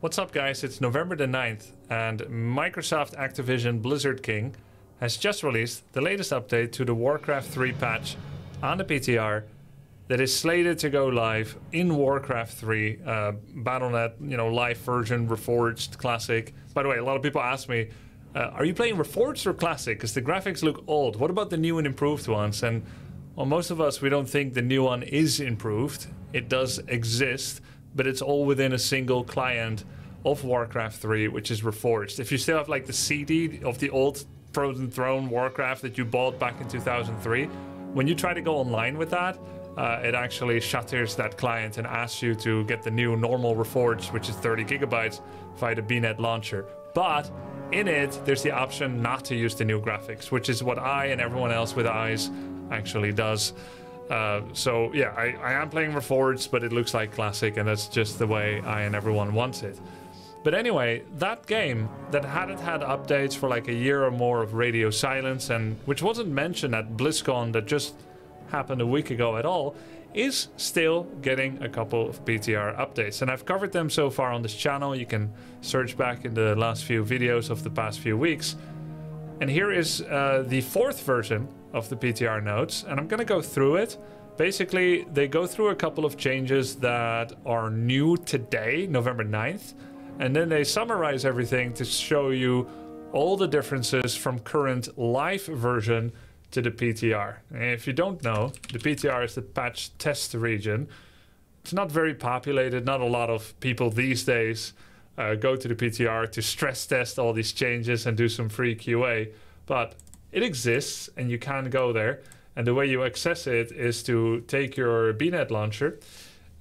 What's up guys, it's November the 9th and Microsoft Activision Blizzard King has just released the latest update to the Warcraft 3 patch on the PTR that is slated to go live in Warcraft 3 uh, Battle.net, you know, live version, Reforged, Classic. By the way, a lot of people ask me, uh, are you playing Reforged or Classic? Because the graphics look old. What about the new and improved ones? And well, most of us, we don't think the new one is improved. It does exist, but it's all within a single client of Warcraft 3, which is Reforged. If you still have like the CD of the old Frozen Throne Warcraft that you bought back in 2003, when you try to go online with that, uh, it actually shutters that client and asks you to get the new normal Reforged, which is 30 gigabytes, via the BNet launcher. But in it, there's the option not to use the new graphics, which is what I and everyone else with eyes actually does. Uh, so yeah, I, I, am playing Reforged, but it looks like Classic, and that's just the way I and everyone wants it. But anyway, that game that hadn't had updates for like a year or more of radio silence, and which wasn't mentioned at BlizzCon that just happened a week ago at all, is still getting a couple of PTR updates. And I've covered them so far on this channel. You can search back in the last few videos of the past few weeks. And here is uh, the fourth version of the PTR notes, and I'm gonna go through it. Basically, they go through a couple of changes that are new today, November 9th, and then they summarize everything to show you all the differences from current live version to the PTR. And if you don't know, the PTR is the patch test region. It's not very populated, not a lot of people these days uh, go to the PTR to stress test all these changes and do some free QA, but it exists and you can go there. And the way you access it is to take your BNet launcher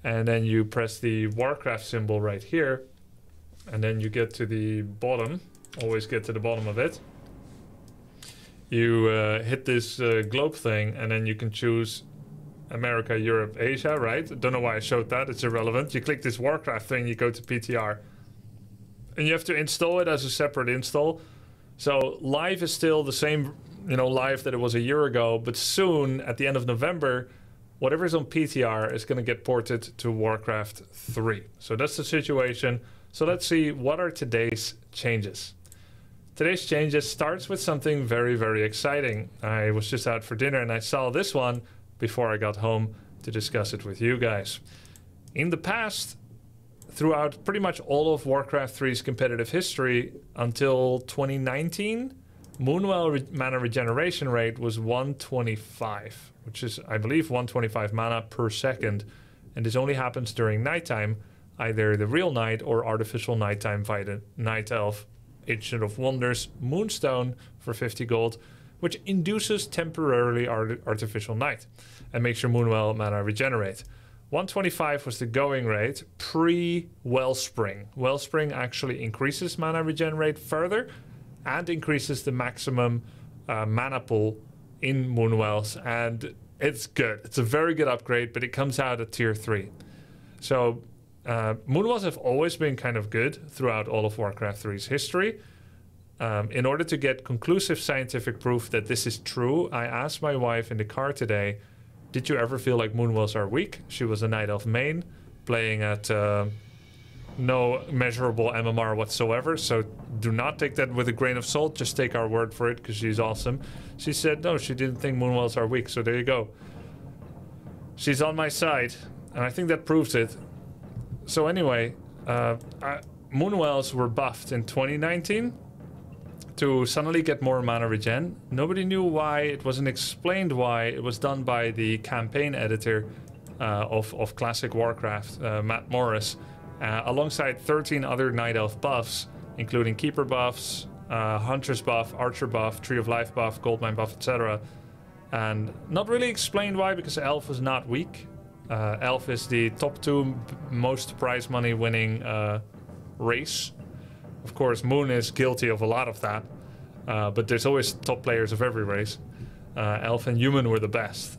and then you press the Warcraft symbol right here. And then you get to the bottom, always get to the bottom of it. You uh, hit this uh, globe thing and then you can choose America, Europe, Asia, right? Don't know why I showed that, it's irrelevant. You click this Warcraft thing, you go to PTR. And you have to install it as a separate install. So live is still the same, you know, live that it was a year ago, but soon at the end of November, whatever is on PTR is going to get ported to Warcraft 3. So that's the situation. So let's see what are today's changes. Today's changes starts with something very, very exciting. I was just out for dinner and I saw this one before I got home to discuss it with you guys. In the past, throughout pretty much all of Warcraft 3's competitive history until 2019, Moonwell re mana regeneration rate was 125, which is, I believe, 125 mana per second. And this only happens during nighttime, either the real night or artificial nighttime via Night Elf Ancient of Wonders Moonstone for 50 gold, which induces temporarily art artificial night and makes your Moonwell mana regenerate. 125 was the going rate pre Wellspring. Wellspring actually increases mana regenerate further and increases the maximum uh, mana pool in Moonwells. And it's good. It's a very good upgrade, but it comes out at tier 3. So uh, Moonwells have always been kind of good throughout all of Warcraft 3's history. Um, in order to get conclusive scientific proof that this is true, I asked my wife in the car today did you ever feel like Moonwells are weak? She was a Night Elf main, playing at uh, no measurable MMR whatsoever, so do not take that with a grain of salt, just take our word for it, because she's awesome. She said no, she didn't think Moonwells are weak, so there you go. She's on my side, and I think that proves it. So anyway, uh, I, Moonwells were buffed in 2019, to suddenly get more mana regen. Nobody knew why, it wasn't explained why. It was done by the campaign editor uh, of, of Classic Warcraft, uh, Matt Morris, uh, alongside 13 other Night Elf buffs, including Keeper buffs, uh, Hunter's buff, Archer buff, Tree of Life buff, Goldmine buff, etc. And not really explained why, because Elf was not weak. Uh, Elf is the top two most prize money winning uh, race of course, Moon is guilty of a lot of that, uh, but there's always top players of every race. Uh, Elf and Human were the best.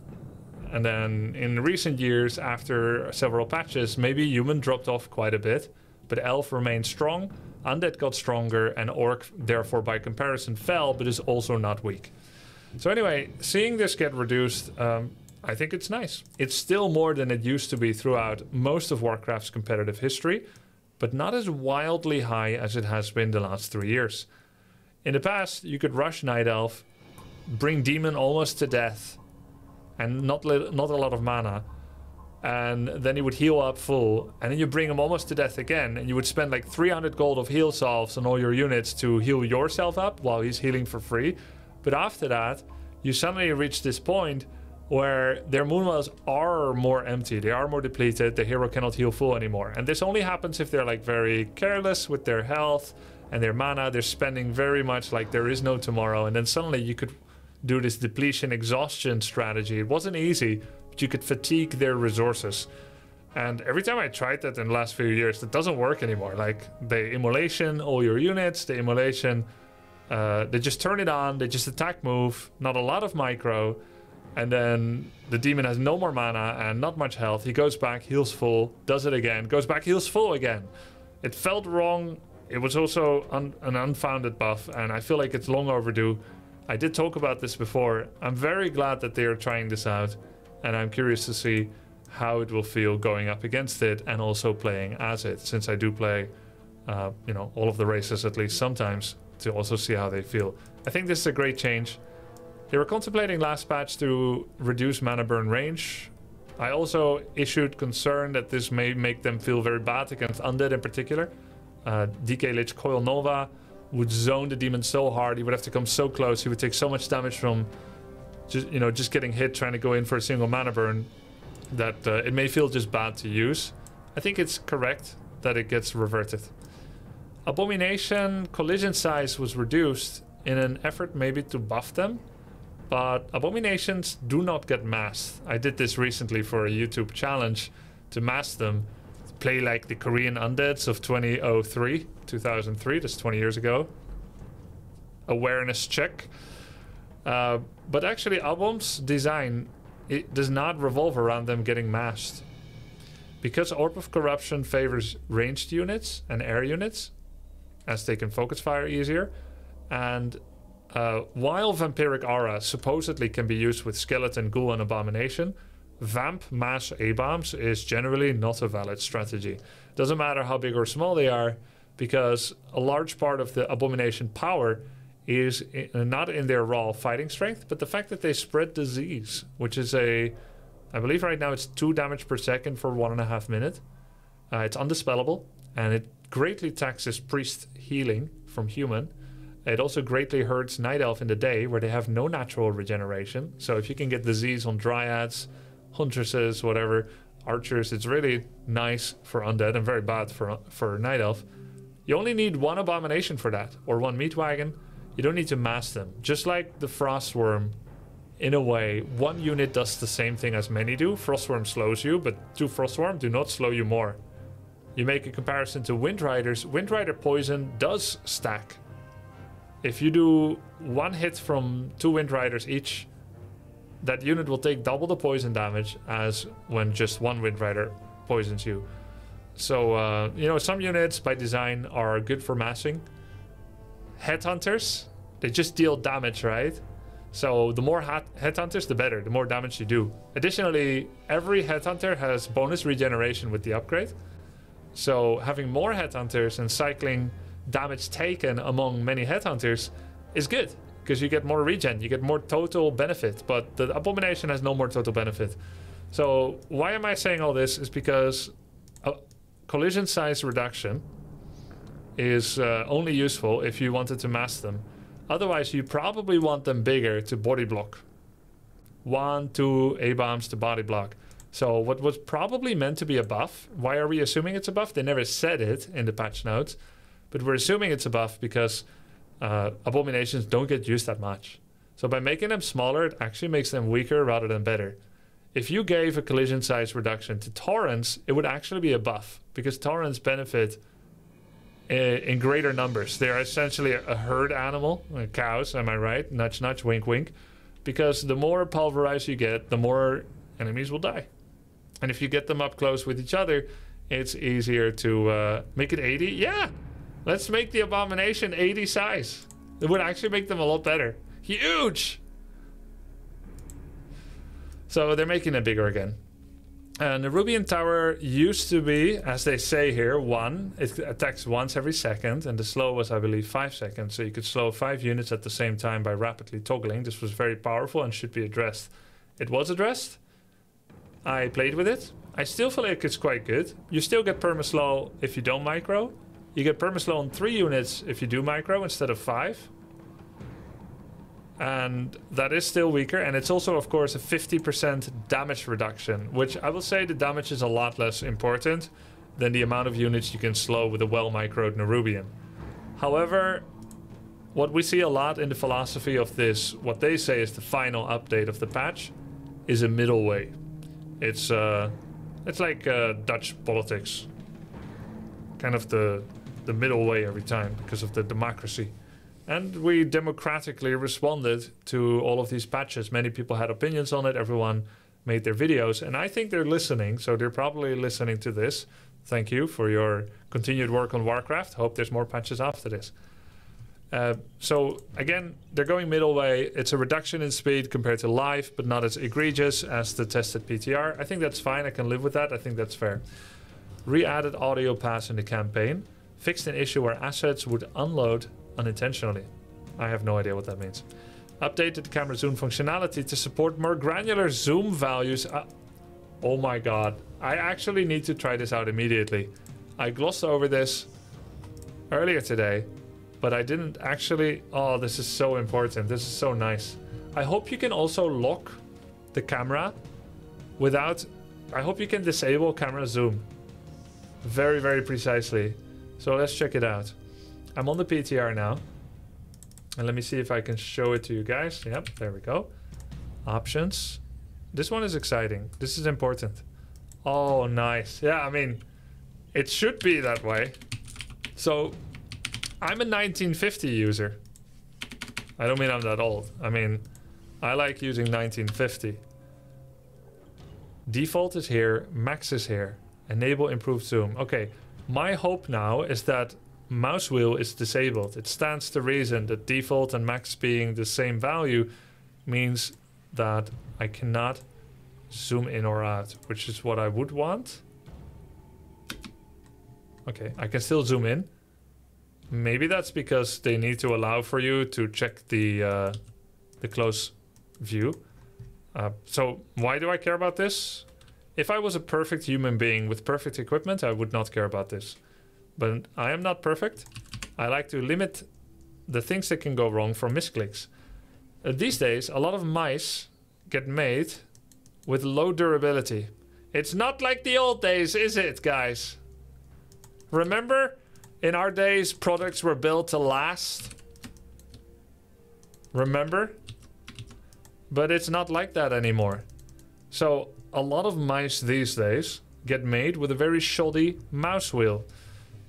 And then in recent years, after several patches, maybe Human dropped off quite a bit, but Elf remained strong, Undead got stronger, and Orc, therefore by comparison, fell, but is also not weak. So anyway, seeing this get reduced, um, I think it's nice. It's still more than it used to be throughout most of Warcraft's competitive history, but not as wildly high as it has been the last three years. In the past, you could rush Night Elf, bring Demon almost to death, and not not a lot of mana, and then he would heal up full, and then you bring him almost to death again, and you would spend like 300 gold of heal salves on all your units to heal yourself up while he's healing for free. But after that, you suddenly reach this point where their moon wells are more empty, they are more depleted, the hero cannot heal full anymore. And this only happens if they're like very careless with their health and their mana, they're spending very much like there is no tomorrow, and then suddenly you could do this depletion exhaustion strategy. It wasn't easy, but you could fatigue their resources. And every time I tried that in the last few years, it doesn't work anymore. Like the immolation all your units, the immolation, uh, they just turn it on, they just attack move, not a lot of micro, and then the demon has no more mana and not much health. He goes back, heals full, does it again, goes back, heals full again. It felt wrong. It was also un an unfounded buff, and I feel like it's long overdue. I did talk about this before. I'm very glad that they are trying this out, and I'm curious to see how it will feel going up against it and also playing as it, since I do play, uh, you know, all of the races at least sometimes to also see how they feel. I think this is a great change. They were contemplating last patch to reduce mana burn range. I also issued concern that this may make them feel very bad against Undead in particular. Uh, DK Lich Coil Nova would zone the demon so hard, he would have to come so close, he would take so much damage from just you know just getting hit trying to go in for a single mana burn that uh, it may feel just bad to use. I think it's correct that it gets reverted. Abomination collision size was reduced in an effort maybe to buff them, but abominations do not get masked. I did this recently for a YouTube challenge to mask them play like the Korean undeads of 2003, 2003, that's 20 years ago. Awareness check. Uh, but actually, Abom's design it does not revolve around them getting masked. Because Orb of Corruption favors ranged units and air units, as they can focus fire easier, and uh, while Vampiric Aura supposedly can be used with Skeleton, Ghoul, and Abomination, Vamp mass A-bombs is generally not a valid strategy. Doesn't matter how big or small they are, because a large part of the Abomination power is in, uh, not in their raw fighting strength, but the fact that they spread disease, which is a, I believe right now it's two damage per second for one and a half minute. Uh, it's undispellable, and it greatly taxes priest healing from human. It also greatly hurts Night Elf in the day, where they have no natural regeneration. So if you can get disease on Dryads, huntresses, whatever, archers. It's really nice for undead and very bad for for night elf. You only need one abomination for that, or one meat wagon. You don't need to mass them. Just like the Frost Wyrm, in a way, one unit does the same thing as many do. Frost Wyrm slows you, but two Frost Wyrm do not slow you more. You make a comparison to Wind Riders. Wind Rider poison does stack. If you do one hit from two Wind Riders each, that unit will take double the poison damage as when just one Wind Rider poisons you. So, uh, you know, some units by design are good for massing. Headhunters, they just deal damage, right? So the more headhunters, the better, the more damage you do. Additionally, every headhunter has bonus regeneration with the upgrade. So having more headhunters and cycling damage taken among many headhunters is good because you get more regen, you get more total benefit, but the abomination has no more total benefit. So why am I saying all this? Is because collision size reduction is uh, only useful if you wanted to mass them. Otherwise, you probably want them bigger to body block. One, two A-bombs to body block. So what was probably meant to be a buff, why are we assuming it's a buff? They never said it in the patch notes, but we're assuming it's a buff because uh, abominations don't get used that much. So by making them smaller, it actually makes them weaker rather than better. If you gave a collision size reduction to Taurens, it would actually be a buff because Taurens benefit in greater numbers. They're essentially a herd animal, cows, am I right? Nudge, nudge, wink, wink. Because the more pulverized you get, the more enemies will die. And if you get them up close with each other, it's easier to uh, make it 80. Yeah, Let's make the Abomination 80 size. It would actually make them a lot better. Huge! So they're making it bigger again. And the Nerubian Tower used to be, as they say here, one. It attacks once every second, and the slow was, I believe, five seconds. So you could slow five units at the same time by rapidly toggling. This was very powerful and should be addressed. It was addressed. I played with it. I still feel like it's quite good. You still get perma-slow if you don't micro. You get perma-slow on three units if you do micro instead of five. And that is still weaker. And it's also of course a 50% damage reduction which i will say the damage is a lot less important than the amount of units you can slow with a well microed nerubian however what we see a lot in the philosophy of this what they say is the final update of the patch is a middle way. It's uh it's like uh, dutch politics. Kind of the the middle way every time because of the democracy and we democratically responded to all of these patches. Many people had opinions on it, everyone made their videos, and I think they're listening, so they're probably listening to this. Thank you for your continued work on Warcraft. Hope there's more patches after this. Uh, so again, they're going middle way. It's a reduction in speed compared to live, but not as egregious as the tested PTR. I think that's fine. I can live with that. I think that's fair. Re-added audio pass in the campaign. Fixed an issue where assets would unload unintentionally. I have no idea what that means. Updated camera zoom functionality to support more granular zoom values. Uh, oh my god. I actually need to try this out immediately. I glossed over this earlier today, but I didn't actually... Oh, this is so important. This is so nice. I hope you can also lock the camera without... I hope you can disable camera zoom. Very, very precisely. So let's check it out. I'm on the PTR now. And let me see if I can show it to you guys. Yep, there we go. Options. This one is exciting. This is important. Oh, nice. Yeah, I mean, it should be that way. So, I'm a 1950 user. I don't mean I'm that old. I mean, I like using 1950. Default is here, max is here. Enable improved zoom. Okay, my hope now is that mouse wheel is disabled. It stands to reason that default and max being the same value means that I cannot zoom in or out, which is what I would want. Okay, I can still zoom in. Maybe that's because they need to allow for you to check the uh, the close view. Uh, so why do I care about this? If I was a perfect human being with perfect equipment, I would not care about this. But I am not perfect. I like to limit the things that can go wrong from misclicks. Uh, these days, a lot of mice get made with low durability. It's not like the old days, is it, guys? Remember? In our days, products were built to last. Remember? But it's not like that anymore. So, a lot of mice these days get made with a very shoddy mouse wheel.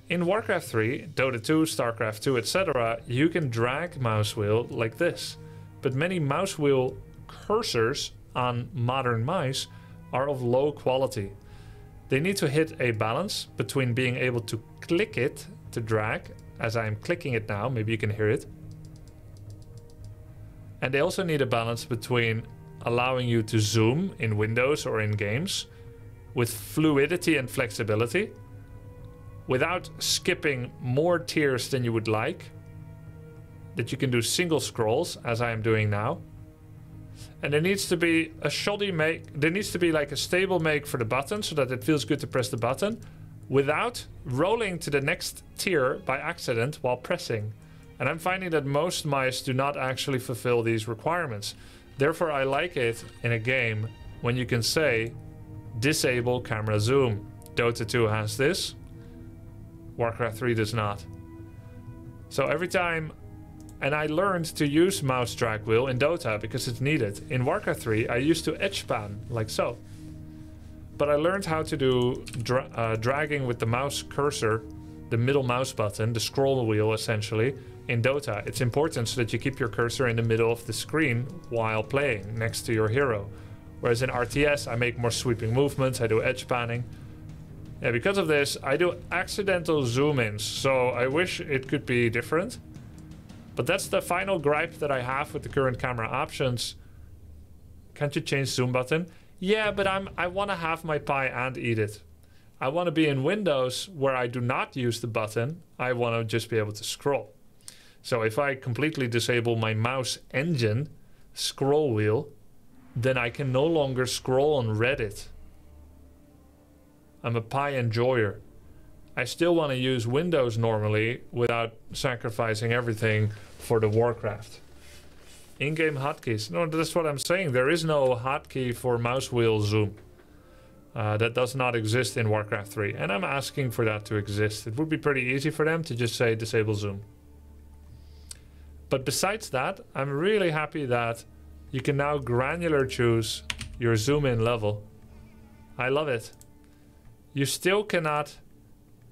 In Warcraft 3, Dota 2, Starcraft 2, etc., you can drag mouse wheel like this. But many mouse wheel cursors on modern mice are of low quality. They need to hit a balance between being able to click it to drag, as I'm clicking it now, maybe you can hear it. And they also need a balance between allowing you to zoom in Windows or in games with fluidity and flexibility without skipping more tiers than you would like. That you can do single scrolls, as I am doing now. And there needs to be a shoddy make, there needs to be like a stable make for the button so that it feels good to press the button without rolling to the next tier by accident while pressing. And I'm finding that most mice do not actually fulfill these requirements. Therefore, I like it in a game when you can say disable camera zoom. Dota 2 has this. Warcraft 3 does not. So every time... And I learned to use mouse drag wheel in Dota because it's needed. In Warcraft 3, I used to edge pan, like so. But I learned how to do dra uh, dragging with the mouse cursor, the middle mouse button, the scroll wheel essentially, in Dota. It's important so that you keep your cursor in the middle of the screen while playing, next to your hero. Whereas in RTS, I make more sweeping movements, I do edge panning. Yeah, because of this, I do accidental zoom-ins, so I wish it could be different. But that's the final gripe that I have with the current camera options. Can't you change zoom button? Yeah, but I'm I want to have my pie and eat it. I want to be in Windows where I do not use the button. I want to just be able to scroll. So if I completely disable my mouse engine scroll wheel, then I can no longer scroll on Reddit. I'm a pie enjoyer. I still want to use Windows normally without sacrificing everything for the Warcraft. In-game hotkeys. No, that's what I'm saying. There is no hotkey for mouse wheel zoom. Uh, that does not exist in Warcraft 3. And I'm asking for that to exist. It would be pretty easy for them to just say disable zoom. But besides that, I'm really happy that you can now granular choose your zoom in level. I love it. You still cannot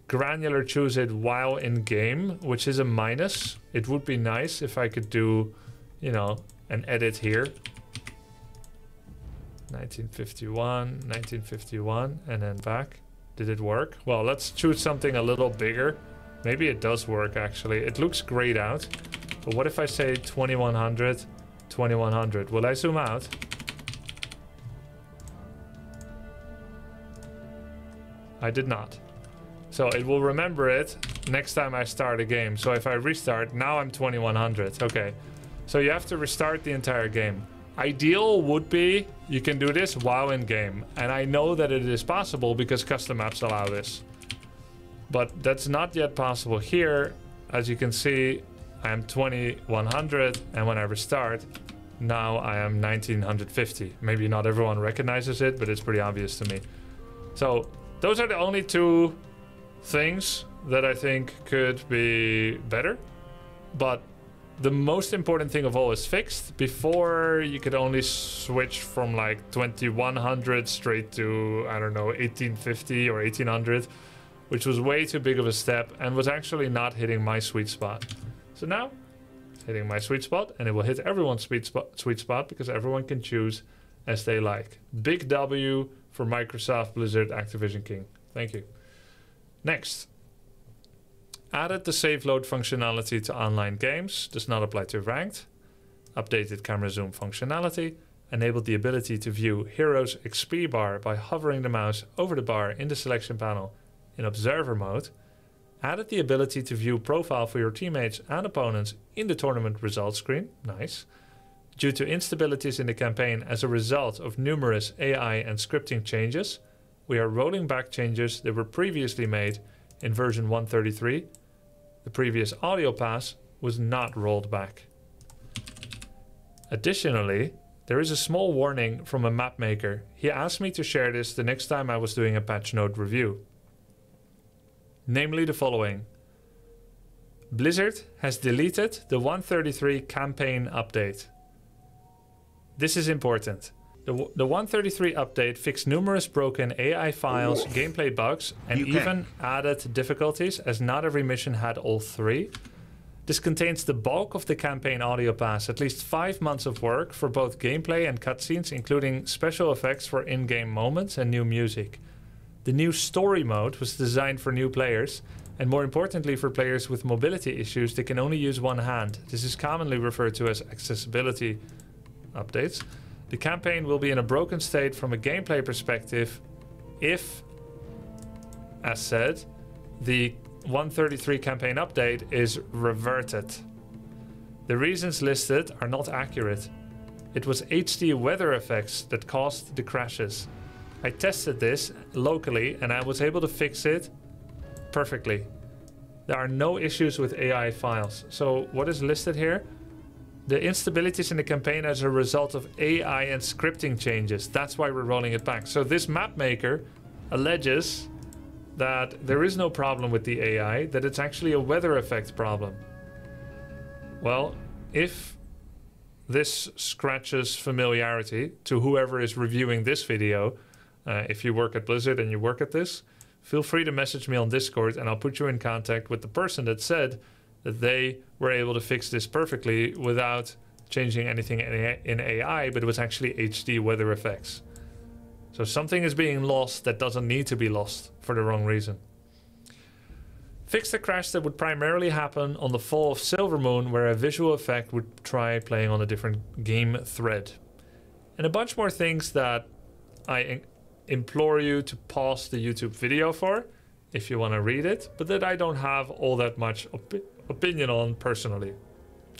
granular choose it while in game, which is a minus. It would be nice if I could do, you know, an edit here. 1951, 1951, and then back. Did it work? Well, let's choose something a little bigger. Maybe it does work, actually. It looks grayed out. But what if I say 2100, 2100? Will I zoom out? I did not. So it will remember it next time I start a game. So if I restart, now I'm 2100. Okay. So you have to restart the entire game. Ideal would be you can do this while in game. And I know that it is possible because custom maps allow this. But that's not yet possible here. As you can see, I am 2100 and when I restart, now I am 1950. Maybe not everyone recognizes it, but it's pretty obvious to me. So those are the only two things that I think could be better. But the most important thing of all is fixed. Before you could only switch from like 2100 straight to, I don't know, 1850 or 1800, which was way too big of a step and was actually not hitting my sweet spot. So now hitting my sweet spot and it will hit everyone's sweet spot, sweet spot because everyone can choose as they like. Big W for Microsoft, Blizzard, Activision King. Thank you. Next. Added the save load functionality to online games, does not apply to ranked. Updated camera zoom functionality. Enabled the ability to view Heroes XP bar by hovering the mouse over the bar in the selection panel in observer mode. Added the ability to view profile for your teammates and opponents in the tournament results screen. Nice. Due to instabilities in the campaign as a result of numerous AI and scripting changes, we are rolling back changes that were previously made in version 133. The previous audio pass was not rolled back. Additionally, there is a small warning from a map maker. He asked me to share this the next time I was doing a patch note review namely the following. Blizzard has deleted the 133 campaign update. This is important. The, the 133 update fixed numerous broken AI files, gameplay bugs, and even added difficulties as not every mission had all three. This contains the bulk of the campaign audio pass, at least five months of work for both gameplay and cutscenes, including special effects for in-game moments and new music. The new story mode was designed for new players, and more importantly for players with mobility issues that can only use one hand. This is commonly referred to as accessibility updates. The campaign will be in a broken state from a gameplay perspective if, as said, the 133 campaign update is reverted. The reasons listed are not accurate. It was HD weather effects that caused the crashes. I tested this locally and I was able to fix it perfectly. There are no issues with AI files. So what is listed here? The instabilities in the campaign as a result of AI and scripting changes. That's why we're rolling it back. So this map maker alleges that there is no problem with the AI, that it's actually a weather effect problem. Well, if this scratches familiarity to whoever is reviewing this video, uh, if you work at Blizzard and you work at this, feel free to message me on Discord and I'll put you in contact with the person that said that they were able to fix this perfectly without changing anything in AI, but it was actually HD weather effects. So something is being lost that doesn't need to be lost for the wrong reason. Fix the crash that would primarily happen on the fall of Silvermoon, where a visual effect would try playing on a different game thread. And a bunch more things that I implore you to pause the YouTube video for if you want to read it, but that I don't have all that much op opinion on personally.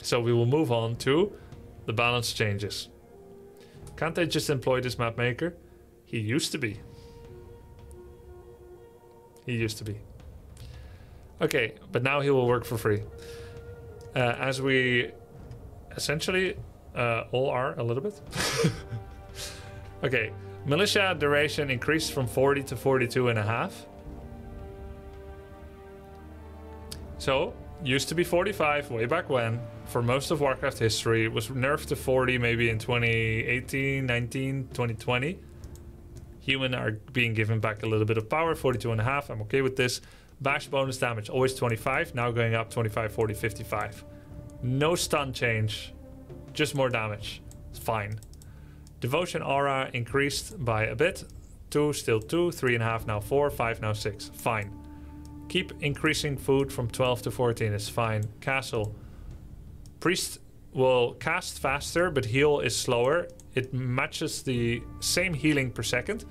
So we will move on to the balance changes. Can't they just employ this map maker? He used to be. He used to be. Okay, but now he will work for free. Uh, as we essentially uh, all are a little bit. okay, militia duration increased from 40 to 42 and a half. So, used to be 45 way back when, for most of Warcraft history, It was nerfed to 40 maybe in 2018, 19, 2020. Human are being given back a little bit of power, 42 and a half. I'm okay with this. Bash bonus damage, always 25, now going up 25, 40, 55. No stun change, just more damage. It's fine. Devotion aura increased by a bit. 2, still 2, 3.5, now 4, 5, now 6. Fine. Keep increasing food from 12 to 14 is fine. Castle. Priest will cast faster, but heal is slower. It matches the same healing per second,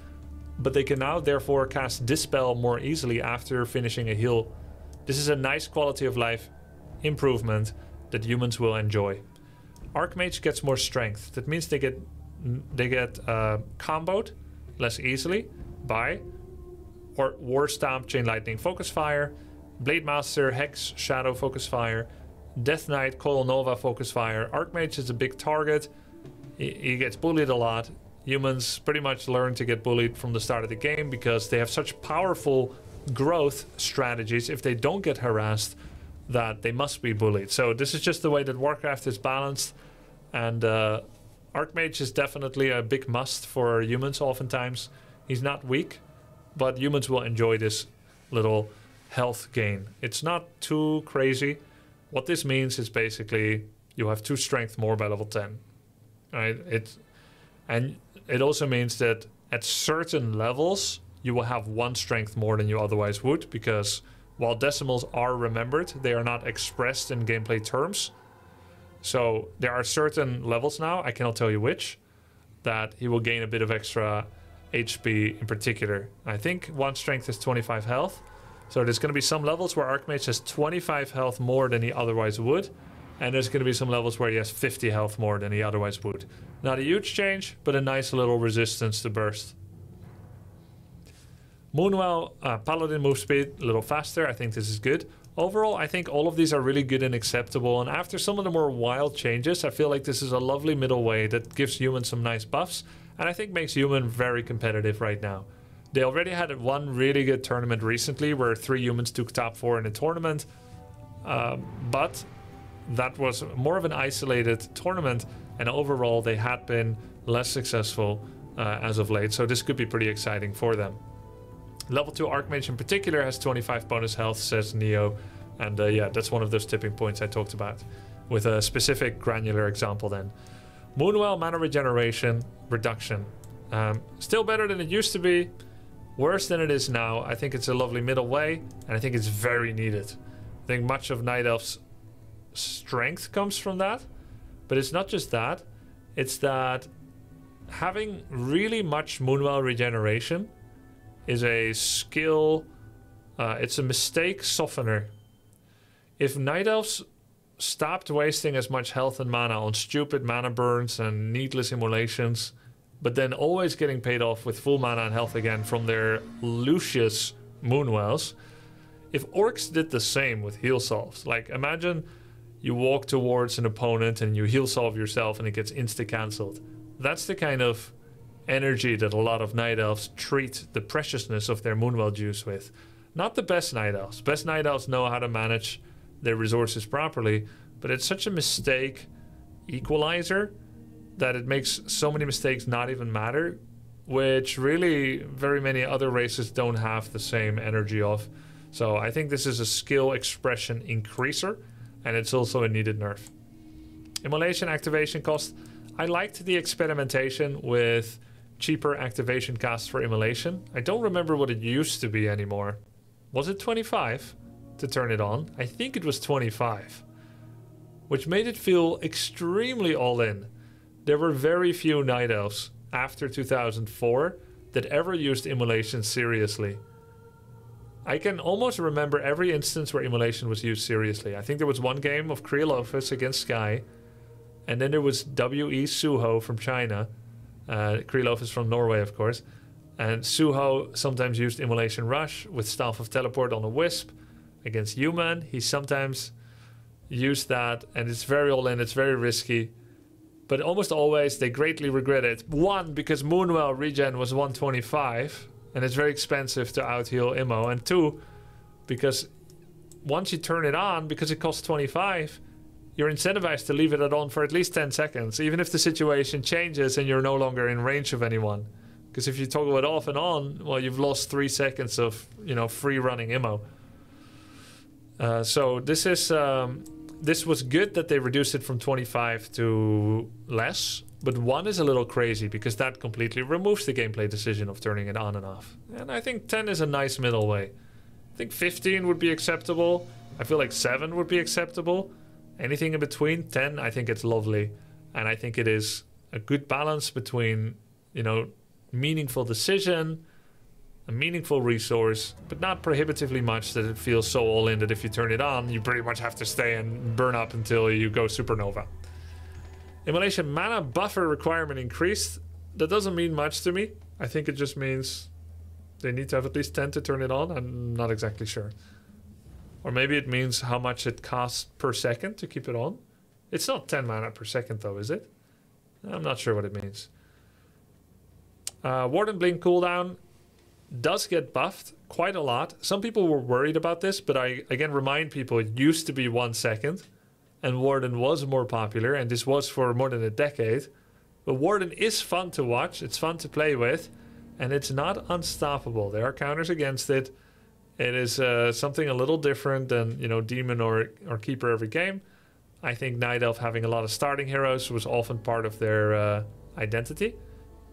but they can now therefore cast Dispel more easily after finishing a heal. This is a nice quality of life improvement that humans will enjoy. Archmage gets more strength. That means they get they get uh, comboed less easily by or War Stomp, Chain Lightning, Focus Fire, Blade Master, Hex, Shadow, Focus Fire, Death Knight, Coil Nova, Focus Fire. Archmage is a big target. He, he gets bullied a lot humans pretty much learn to get bullied from the start of the game because they have such powerful growth strategies if they don't get harassed that they must be bullied. So this is just the way that Warcraft is balanced and uh, Archmage is definitely a big must for humans oftentimes. He's not weak, but humans will enjoy this little health gain. It's not too crazy. What this means is basically you have two strength more by level 10. Right? It and it also means that at certain levels, you will have one strength more than you otherwise would, because while decimals are remembered, they are not expressed in gameplay terms. So there are certain levels now, I cannot tell you which, that he will gain a bit of extra HP in particular. I think one strength is 25 health. So there's going to be some levels where Archmage has 25 health more than he otherwise would. And there's going to be some levels where he has 50 health more than he otherwise would. Not a huge change, but a nice little resistance to burst. Moonwell, uh, Paladin move speed a little faster. I think this is good. Overall, I think all of these are really good and acceptable. And after some of the more wild changes, I feel like this is a lovely middle way that gives humans some nice buffs. And I think makes human very competitive right now. They already had one really good tournament recently where three humans took top four in a tournament. Um, but that was more of an isolated tournament, and overall they had been less successful uh, as of late. So this could be pretty exciting for them. Level 2 Archmage in particular has 25 bonus health, says Neo. And uh, yeah, that's one of those tipping points I talked about. With a specific granular example then. Moonwell mana regeneration reduction. Um, still better than it used to be. Worse than it is now. I think it's a lovely middle way. And I think it's very needed. I think much of Night Elf's strength comes from that. But it's not just that. It's that having really much Moonwell regeneration is a skill. Uh, it's a mistake softener. If Night Elves stopped wasting as much health and mana on stupid mana burns and needless immolations, but then always getting paid off with full mana and health again from their Lucius Moonwells, if orcs did the same with heal salves, like imagine you walk towards an opponent and you heal salve yourself and it gets insta cancelled. That's the kind of energy that a lot of night elves treat the preciousness of their moonwell juice with. Not the best night elves. Best night elves know how to manage their resources properly, but it's such a mistake equalizer that it makes so many mistakes not even matter, which really very many other races don't have the same energy of. So I think this is a skill expression increaser and it's also a needed nerf. Immolation activation cost. I liked the experimentation with cheaper activation costs for immolation. I don't remember what it used to be anymore. Was it 25 to turn it on? I think it was 25. Which made it feel extremely all in. There were very few night elves after 2004 that ever used immolation seriously. I can almost remember every instance where immolation was used seriously. I think there was one game of Creolophus against Sky, and then there was W.E. Suho from China. Uh, is from Norway, of course. And Suho sometimes used Immolation Rush with Staff of Teleport on a Wisp against Human. He sometimes used that, and it's very all in, it's very risky. But almost always they greatly regret it. One, because Moonwell regen was 125, and it's very expensive to outheal Immo. And two, because once you turn it on, because it costs 25, you're incentivized to leave it on for at least 10 seconds, even if the situation changes and you're no longer in range of anyone. Because if you toggle it off and on, well, you've lost three seconds of you know free running Immo. Uh, so this is um, this was good that they reduced it from 25 to less, but one is a little crazy because that completely removes the gameplay decision of turning it on and off. And I think 10 is a nice middle way. I think 15 would be acceptable. I feel like 7 would be acceptable. Anything in between 10, I think it's lovely. And I think it is a good balance between, you know, meaningful decision, a meaningful resource, but not prohibitively much that it feels so all in that if you turn it on, you pretty much have to stay and burn up until you go supernova. Immolation mana buffer requirement increased. That doesn't mean much to me. I think it just means they need to have at least 10 to turn it on. I'm not exactly sure. Or maybe it means how much it costs per second to keep it on. It's not 10 mana per second though, is it? I'm not sure what it means. Uh, Warden Blink cooldown does get buffed quite a lot. Some people were worried about this, but I again remind people it used to be one second, and Warden was more popular, and this was for more than a decade. But Warden is fun to watch, it's fun to play with, and it's not unstoppable. There are counters against it. It is uh, something a little different than you know Demon or or Keeper every game. I think Night Elf having a lot of starting heroes was often part of their uh, identity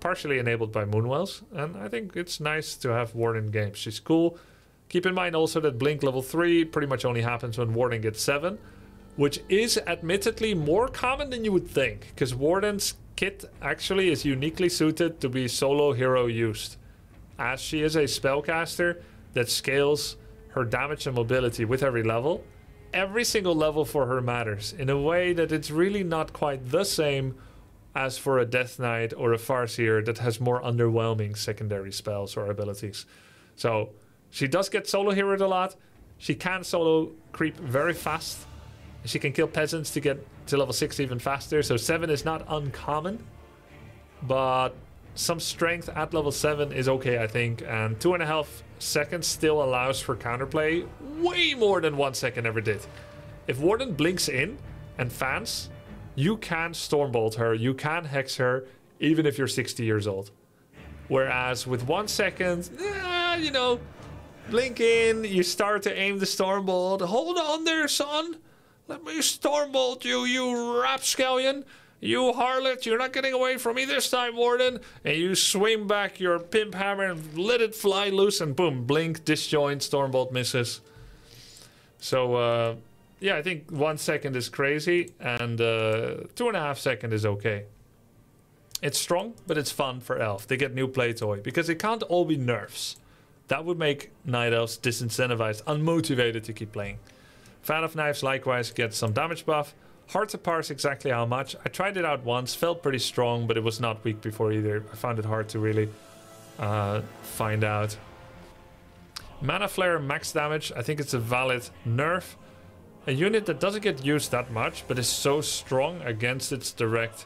partially enabled by Moonwells, and I think it's nice to have Warden games. She's cool. Keep in mind also that Blink level 3 pretty much only happens when Warden gets 7, which is admittedly more common than you would think, because Warden's kit actually is uniquely suited to be solo hero used, as she is a spellcaster that scales her damage and mobility with every level. Every single level for her matters in a way that it's really not quite the same as for a Death Knight or a Farseer that has more underwhelming secondary spells or abilities. So she does get solo heroed a lot. She can solo creep very fast. She can kill peasants to get to level 6 even faster. So 7 is not uncommon. But some strength at level 7 is okay, I think. And 2.5 seconds still allows for counterplay way more than 1 second ever did. If Warden blinks in and fans, you can Stormbolt her, you can Hex her, even if you're 60 years old. Whereas with one second, eh, you know, blink in, you start to aim the Stormbolt. Hold on there, son. Let me Stormbolt you, you rapscallion. You harlot, you're not getting away from me this time, Warden. And you swing back your pimp hammer and let it fly loose, and boom, blink, disjoint, Stormbolt misses. So, uh, yeah, I think one second is crazy and uh, two and a half second is okay. It's strong, but it's fun for Elf. They get new play toy because it can't all be nerfs. That would make Night Elves disincentivized, unmotivated to keep playing. Fan of Knives likewise gets some damage buff. Hard to parse exactly how much. I tried it out once, felt pretty strong, but it was not weak before either. I found it hard to really uh, find out. Mana Flare max damage, I think it's a valid nerf. A unit that doesn't get used that much, but is so strong against its direct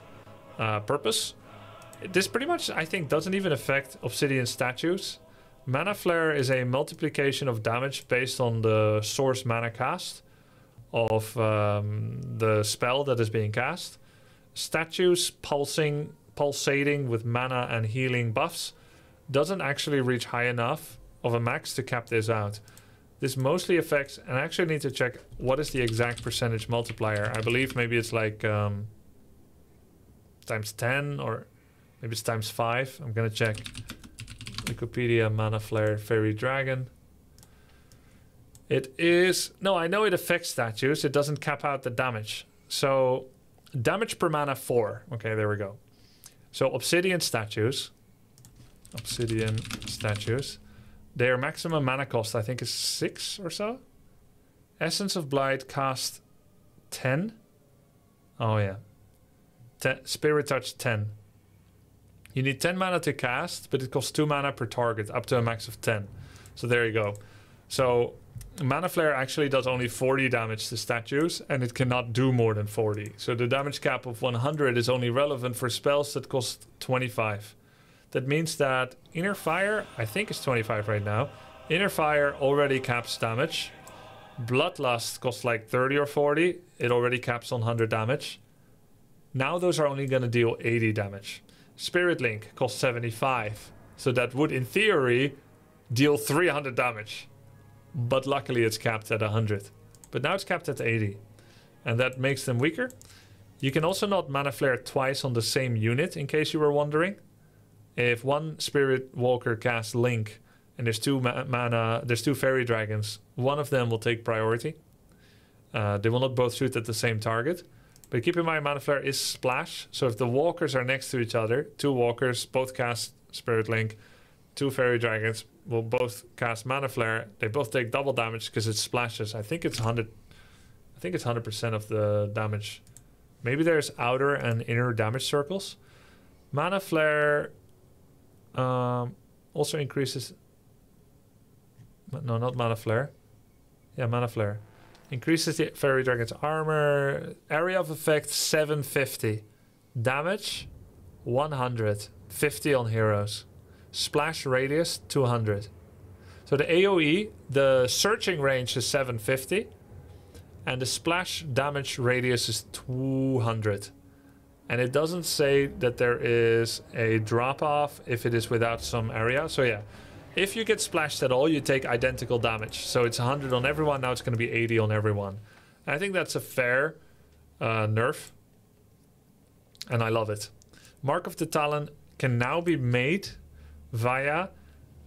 uh, purpose. This pretty much, I think, doesn't even affect Obsidian statues. Mana Flare is a multiplication of damage based on the source mana cast of um, the spell that is being cast. Statues pulsing, pulsating with mana and healing buffs doesn't actually reach high enough of a max to cap this out. This mostly affects, and I actually need to check what is the exact percentage multiplier. I believe maybe it's like um, times 10 or maybe it's times 5. I'm gonna check. Liquipedia, Mana Flare, Fairy Dragon. It is, no, I know it affects statues. It doesn't cap out the damage. So damage per mana 4. Okay, there we go. So obsidian statues Obsidian statues. Their maximum mana cost, I think, is 6 or so. Essence of Blight cast 10. Oh, yeah. Ten, Spirit Touch 10. You need 10 mana to cast, but it costs 2 mana per target, up to a max of 10. So there you go. So Mana Flare actually does only 40 damage to statues, and it cannot do more than 40. So the damage cap of 100 is only relevant for spells that cost 25. That means that Inner Fire, I think is 25 right now. Inner Fire already caps damage. Bloodlust costs like 30 or 40. It already caps on 100 damage. Now those are only going to deal 80 damage. Spirit Link costs 75. So that would, in theory, deal 300 damage. But luckily it's capped at 100. But now it's capped at 80. And that makes them weaker. You can also not Mana Flare twice on the same unit, in case you were wondering. If one Spirit Walker casts Link and there's two ma mana, there's two Fairy Dragons, one of them will take priority. Uh, they will not both shoot at the same target. But keep in mind, Mana Flare is splash. So if the walkers are next to each other, two walkers both cast Spirit Link, two Fairy Dragons will both cast Mana Flare. They both take double damage because it splashes. I think it's 100. I think it's 100% of the damage. Maybe there's outer and inner damage circles. Mana Flare um, also increases. No, not Mana Flare. Yeah, Mana Flare. Increases the Fairy Dragon's armor. Area of effect 750. Damage 100. 50 on heroes. Splash radius 200. So the AoE, the searching range is 750. And the splash damage radius is 200. And it doesn't say that there is a drop off if it is without some area. So yeah, if you get splashed at all, you take identical damage. So it's 100 on everyone, now it's going to be 80 on everyone. And I think that's a fair uh, nerf. And I love it. Mark of the Talon can now be made via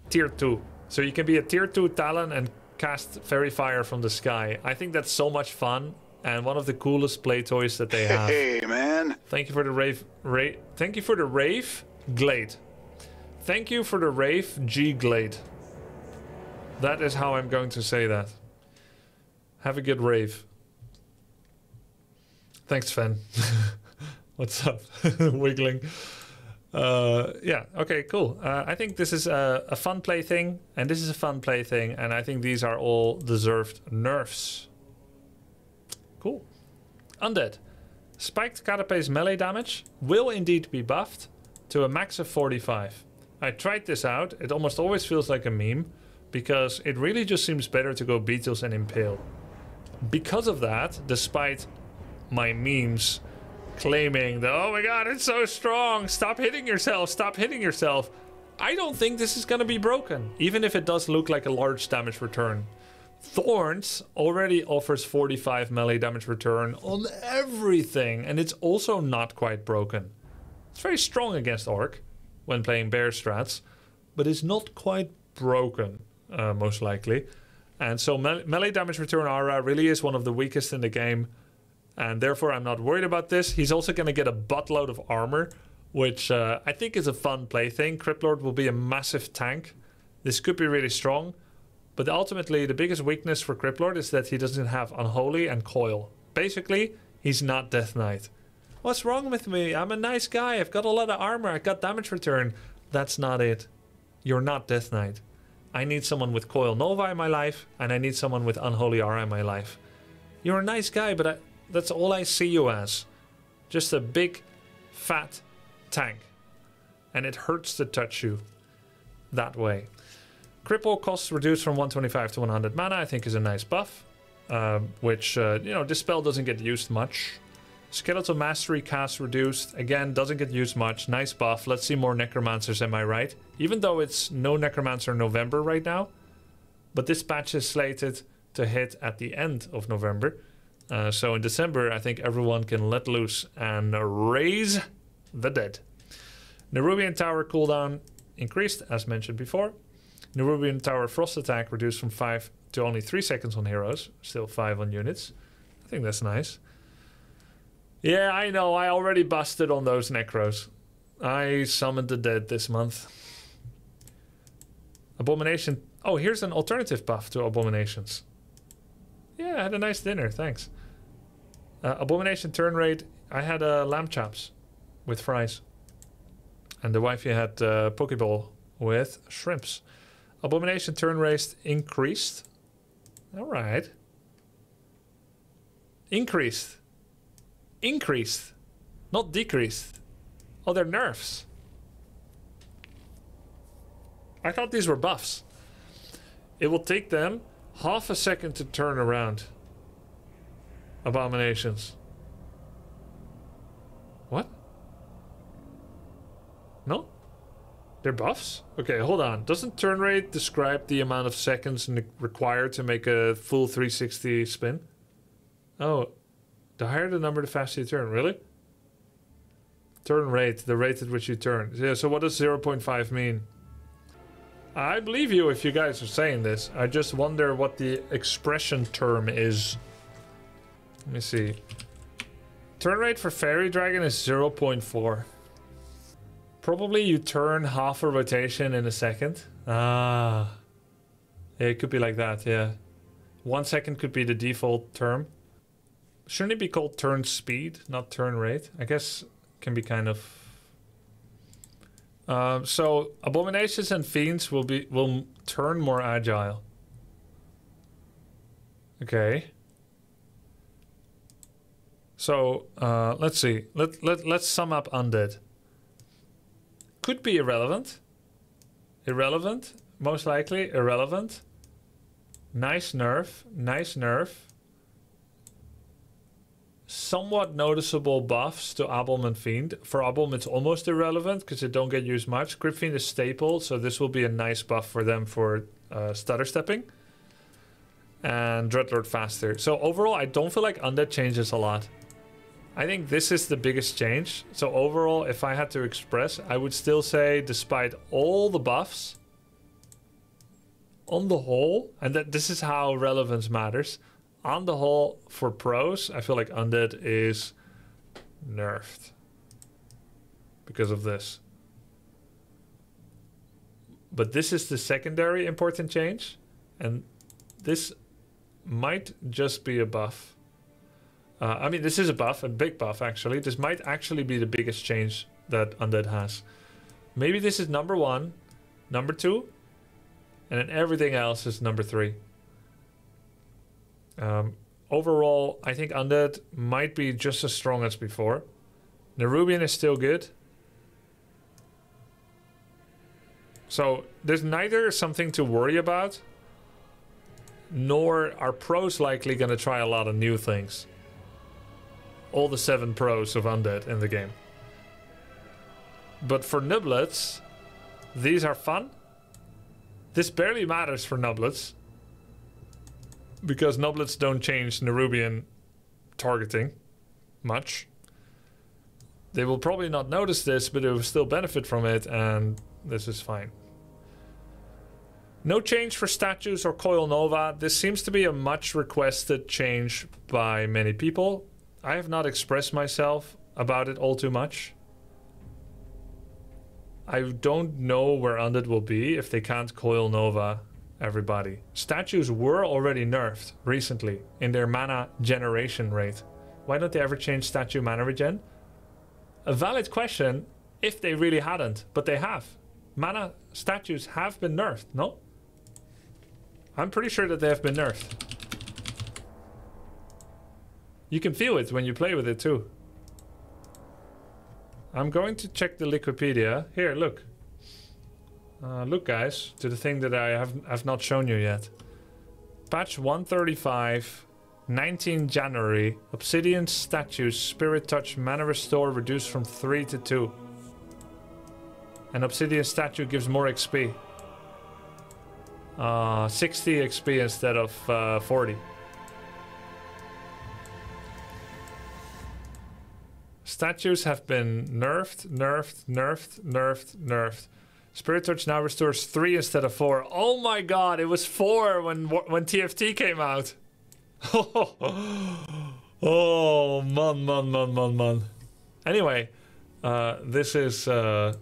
tier 2. So you can be a tier 2 Talon and cast Fairy Fire from the sky. I think that's so much fun and one of the coolest play toys that they have. Hey, man. Thank you for the rave. Ra thank you for the rave glade. Thank you for the rave G glade. That is how I'm going to say that. Have a good rave. Thanks, Sven. What's up? Wiggling. Uh, yeah, okay, cool. Uh, I think this is a, a fun play thing, and this is a fun play thing, and I think these are all deserved nerfs. Cool. Undead. Spiked Carapace melee damage will indeed be buffed to a max of 45. I tried this out. It almost always feels like a meme because it really just seems better to go Beetles and Impale. Because of that, despite my memes claiming that, oh my god, it's so strong, stop hitting yourself, stop hitting yourself, I don't think this is going to be broken, even if it does look like a large damage return. Thorns already offers 45 melee damage return on everything, and it's also not quite broken. It's very strong against Orc when playing bear strats, but it's not quite broken, uh, most likely. And so me melee damage return aura really is one of the weakest in the game, and therefore I'm not worried about this. He's also going to get a buttload of armor, which uh, I think is a fun plaything. Cryptlord will be a massive tank. This could be really strong. But ultimately, the biggest weakness for Cryptlord is that he doesn't have Unholy and Coil. Basically, he's not Death Knight. What's wrong with me? I'm a nice guy. I've got a lot of armor. I've got damage return. That's not it. You're not Death Knight. I need someone with Coil Nova in my life, and I need someone with Unholy Aura in my life. You're a nice guy, but I, that's all I see you as. Just a big, fat tank. And it hurts to touch you that way. Cripple costs reduced from 125 to 100 mana, I think is a nice buff. Uh, which, uh, you know, this spell doesn't get used much. Skeletal Mastery cast reduced. Again, doesn't get used much. Nice buff. Let's see more Necromancers, am I right? Even though it's no Necromancer November right now. But this patch is slated to hit at the end of November. Uh, so in December, I think everyone can let loose and raise the dead. Nerubian Tower cooldown increased, as mentioned before. Nerubian Tower Frost attack reduced from 5 to only 3 seconds on heroes, still 5 on units. I think that's nice. Yeah, I know, I already busted on those Necros. I summoned the dead this month. Abomination. Oh, here's an alternative buff to abominations. Yeah, I had a nice dinner. Thanks. Uh, abomination turn rate. I had uh, lamb chops with fries. And the wifey had uh, Pokeball with shrimps. Abomination turn rate increased. All right. Increased. Increased. Not decreased. Oh, they're nerfs. I thought these were buffs. It will take them half a second to turn around. Abominations. What? No? They're buffs? Okay, hold on. Doesn't turn rate describe the amount of seconds required to make a full 360 spin? Oh, the higher the number, the faster you turn. Really? Turn rate, the rate at which you turn. Yeah, so what does 0.5 mean? I believe you if you guys are saying this. I just wonder what the expression term is. Let me see. Turn rate for Fairy Dragon is 0.4. Probably you turn half a rotation in a second. Ah. Yeah, it could be like that, yeah. One second could be the default term. Shouldn't it be called turn speed, not turn rate? I guess can be kind of um, so abominations and fiends will be will turn more agile. Okay. So uh, let's see. Let let let's sum up undead. Could be irrelevant. Irrelevant, most likely irrelevant. Nice nerf, nice nerf somewhat noticeable buffs to Abom and Fiend. For Abom, it's almost irrelevant because they don't get used much. Crypt Fiend is staple, so this will be a nice buff for them for uh, stutter stepping. And Dreadlord faster. So overall, I don't feel like Undead changes a lot. I think this is the biggest change. So overall, if I had to express, I would still say despite all the buffs, on the whole, and that this is how relevance matters, on the whole, for pros, I feel like Undead is nerfed because of this. But this is the secondary important change, and this might just be a buff. Uh, I mean, this is a buff, a big buff actually. This might actually be the biggest change that Undead has. Maybe this is number one, number two, and then everything else is number three. Um, overall, I think Undead might be just as strong as before. Nerubian is still good. So there's neither something to worry about, nor are pros likely going to try a lot of new things. All the seven pros of Undead in the game. But for Nublets, these are fun. This barely matters for Nublets because Nublets don't change Nerubian targeting much. They will probably not notice this, but they will still benefit from it, and this is fine. No change for statues or Coil Nova. This seems to be a much requested change by many people. I have not expressed myself about it all too much. I don't know where Undead will be if they can't Coil Nova everybody. Statues were already nerfed recently in their mana generation rate. Why don't they ever change statue mana regen? A valid question if they really hadn't, but they have. Mana statues have been nerfed, no? I'm pretty sure that they have been nerfed. You can feel it when you play with it too. I'm going to check the Liquipedia. Here, look. Uh, look, guys, to the thing that I have, have not shown you yet. Patch 135, 19 January. Obsidian statues, Spirit Touch, Mana Restore reduced from 3 to 2. An Obsidian statue gives more XP. Uh, 60 XP instead of uh, 40. Statues have been nerfed, nerfed, nerfed, nerfed, nerfed. Spirit Touch now restores three instead of four. Oh my god, it was four when when TFT came out. oh man, man, man, man, man. Anyway, uh, this is uh,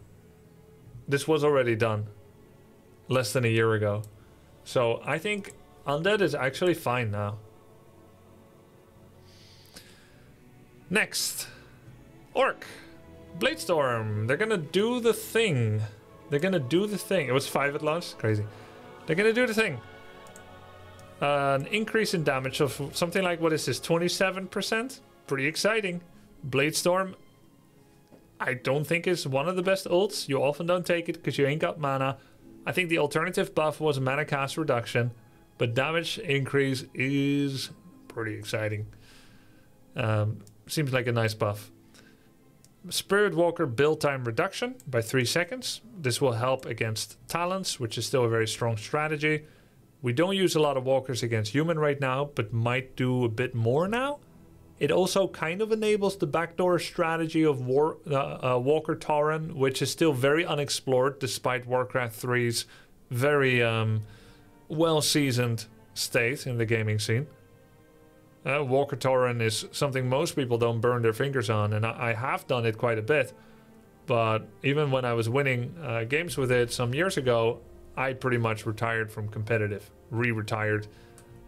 this was already done. less than a year ago. So I think Undead is actually fine now. Next, Orc, Bladestorm. They're gonna do the thing. They're gonna do the thing. It was five at launch. Crazy. They're gonna do the thing. Uh, an increase in damage of something like what is this? 27%. Pretty exciting. Bladestorm. I don't think is one of the best ults. You often don't take it because you ain't got mana. I think the alternative buff was mana cost reduction, but damage increase is pretty exciting. Um, seems like a nice buff. Spirit Walker build time reduction by 3 seconds. This will help against talents, which is still a very strong strategy. We don't use a lot of walkers against human right now, but might do a bit more now. It also kind of enables the backdoor strategy of War, uh, uh, Walker Tauren, which is still very unexplored despite Warcraft 3's very um, well seasoned state in the gaming scene. Uh, Walker Tauren is something most people don't burn their fingers on, and I, I have done it quite a bit. But even when I was winning uh, games with it some years ago, I pretty much retired from competitive, re-retired,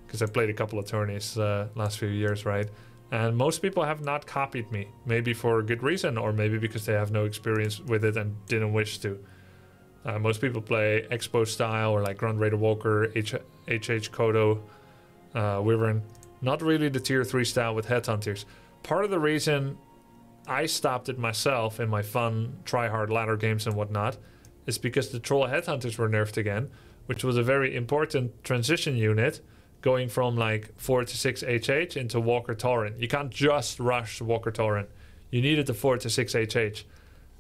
because I played a couple of tourneys uh, last few years, right? And most people have not copied me, maybe for a good reason, or maybe because they have no experience with it and didn't wish to. Uh, most people play Expo style or like Grunt Raider Walker, H- HH Kodo, uh, Wyvern. Not really the tier 3 style with headhunters. Part of the reason I stopped it myself in my fun, try hard ladder games and whatnot is because the Troll headhunters were nerfed again, which was a very important transition unit going from like 4 to 6 HH into Walker Tauren. You can't just rush Walker Tauren. You needed the 4 to 6 HH.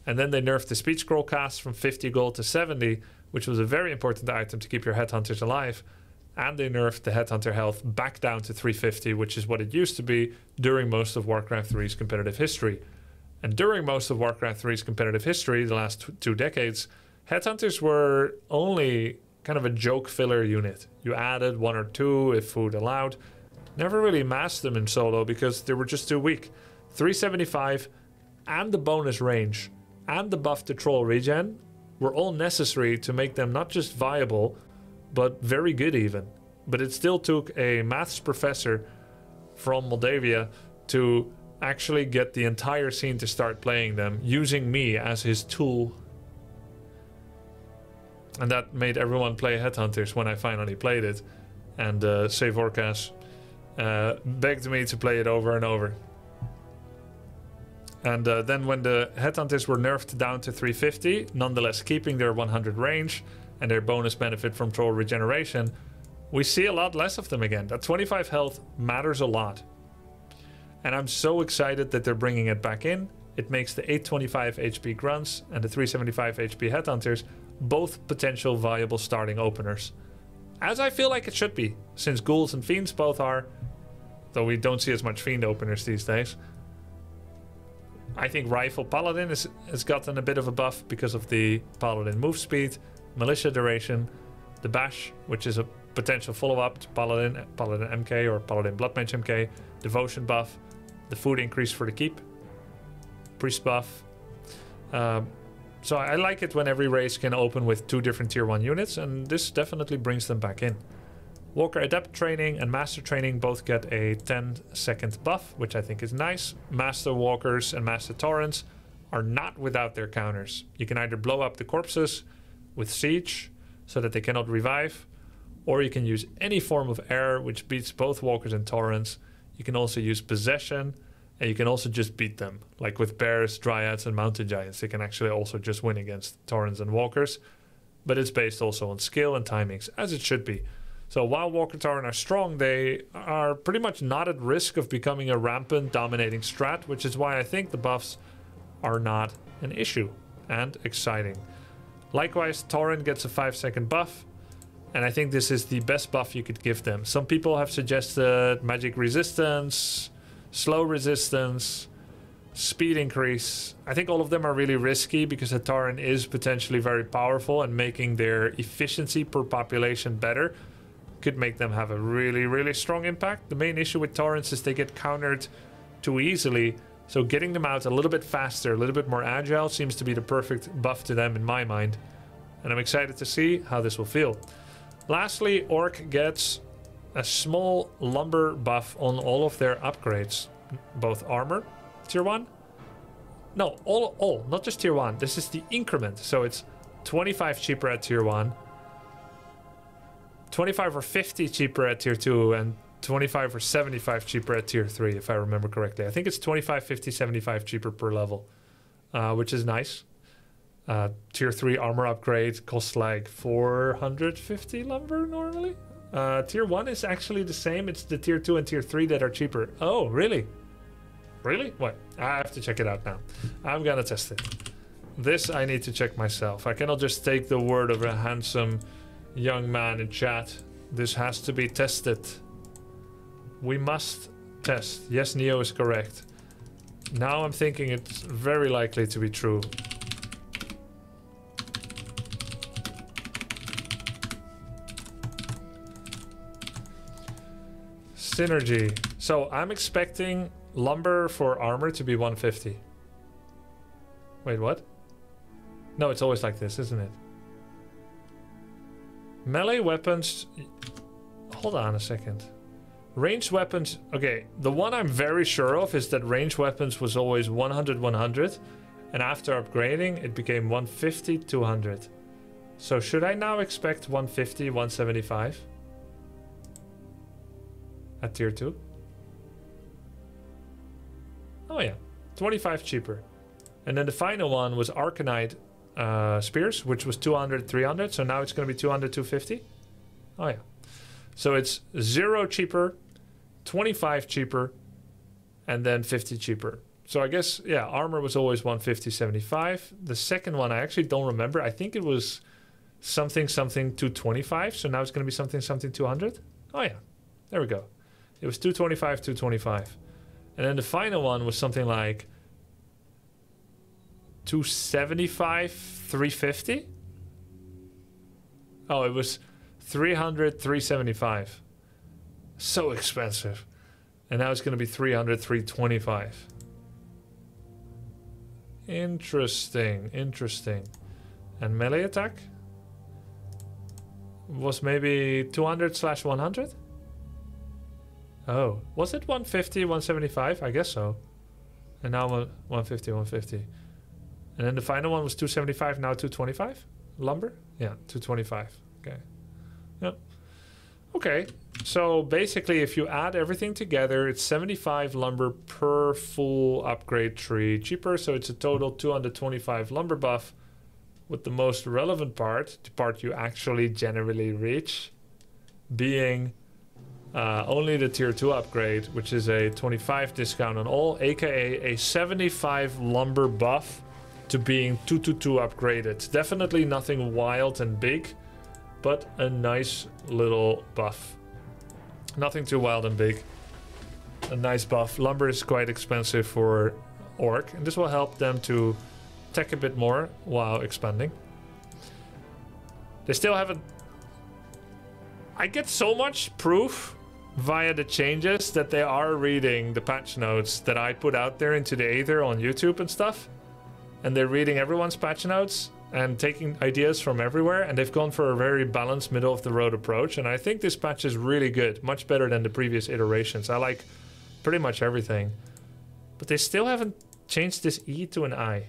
And then they nerfed the speed scroll cast from 50 gold to 70, which was a very important item to keep your headhunters alive and they nerfed the headhunter health back down to 350, which is what it used to be during most of Warcraft 3's competitive history. And during most of Warcraft 3's competitive history, the last two decades, headhunters were only kind of a joke filler unit. You added one or two if food allowed. Never really massed them in solo because they were just too weak. 375 and the bonus range and the buff to troll regen were all necessary to make them not just viable, but very good even. But it still took a maths professor from Moldavia to actually get the entire scene to start playing them, using me as his tool. And that made everyone play Headhunters when I finally played it. And uh, Save Orcas uh, begged me to play it over and over. And uh, then when the Headhunters were nerfed down to 350, nonetheless keeping their 100 range, and their bonus benefit from troll regeneration, we see a lot less of them again. That 25 health matters a lot. And I'm so excited that they're bringing it back in. It makes the 825 HP grunts and the 375 HP headhunters both potential viable starting openers. As I feel like it should be, since ghouls and fiends both are, though we don't see as much fiend openers these days. I think Rifle Paladin has gotten a bit of a buff because of the Paladin move speed, Militia Duration, the Bash, which is a potential follow-up to Paladin, Paladin MK or Paladin Bloodmage MK, Devotion buff, the food increase for the keep, Priest buff. Um, so I like it when every race can open with two different tier 1 units, and this definitely brings them back in. Walker Adept Training and Master Training both get a 10 second buff, which I think is nice. Master Walkers and Master Taurens are not without their counters. You can either blow up the corpses, with Siege so that they cannot revive, or you can use any form of air which beats both Walkers and Taurens. You can also use Possession, and you can also just beat them. Like with Bears, Dryads, and Mountain Giants, they can actually also just win against Taurens and Walkers. But it's based also on skill and timings, as it should be. So while Walker Tauren are strong, they are pretty much not at risk of becoming a rampant dominating strat, which is why I think the buffs are not an issue and exciting. Likewise, Tauren gets a 5 second buff, and I think this is the best buff you could give them. Some people have suggested magic resistance, slow resistance, speed increase. I think all of them are really risky because the Tauren is potentially very powerful and making their efficiency per population better could make them have a really, really strong impact. The main issue with Taurens is they get countered too easily so getting them out a little bit faster, a little bit more agile seems to be the perfect buff to them in my mind. And I'm excited to see how this will feel. Lastly, Orc gets a small lumber buff on all of their upgrades. Both armor, tier 1. No, all, all, not just tier 1. This is the increment. So it's 25 cheaper at tier 1. 25 or 50 cheaper at tier 2 and 25 or 75 cheaper at tier 3 if I remember correctly. I think it's 25, 50, 75 cheaper per level, uh, which is nice. Uh, tier 3 armor upgrade costs like 450 lumber normally. Uh, tier 1 is actually the same. It's the tier 2 and tier 3 that are cheaper. Oh, really? Really? What? I have to check it out now. I'm gonna test it. This I need to check myself. I cannot just take the word of a handsome young man in chat. This has to be tested. We must test. Yes, Neo is correct. Now I'm thinking it's very likely to be true. Synergy. So I'm expecting lumber for armor to be 150. Wait, what? No, it's always like this, isn't it? Melee weapons... Hold on a second. Ranged weapons... Okay, the one I'm very sure of is that ranged weapons was always 100-100. And after upgrading, it became 150-200. So should I now expect 150, 175? At tier 2? Oh yeah, 25 cheaper. And then the final one was Arcanite uh, Spears, which was 200, 300. So now it's going to be 200, 250. Oh yeah. So it's 0 cheaper, 25 cheaper, and then 50 cheaper. So I guess, yeah, armor was always 150, 75. The second one, I actually don't remember. I think it was something, something 225. So now it's going to be something, something 200. Oh yeah, there we go. It was 225, 225. And then the final one was something like 275, 350. Oh, it was 300, 375. So expensive. And now it's going to be 300, 325. Interesting, interesting. And melee attack was maybe 200 slash 100? Oh, was it 150, 175? I guess so. And now 150, 150. And then the final one was 275, now 225? Lumber? Yeah, 225. Okay. Yep. Okay, so basically if you add everything together, it's 75 lumber per full upgrade tree. Cheaper, so it's a total 225 lumber buff with the most relevant part, the part you actually generally reach, being uh, only the tier 2 upgrade, which is a 25 discount on all, aka a 75 lumber buff to being 222 upgraded. Definitely nothing wild and big, but a nice little buff. Nothing too wild and big. A nice buff. Lumber is quite expensive for Orc, and this will help them to tech a bit more while expanding. They still haven't... I get so much proof via the changes that they are reading the patch notes that I put out there into the Aether on YouTube and stuff. And they're reading everyone's patch notes and taking ideas from everywhere. And they've gone for a very balanced, middle of the road approach. And I think this patch is really good, much better than the previous iterations. I like pretty much everything. But they still haven't changed this E to an I.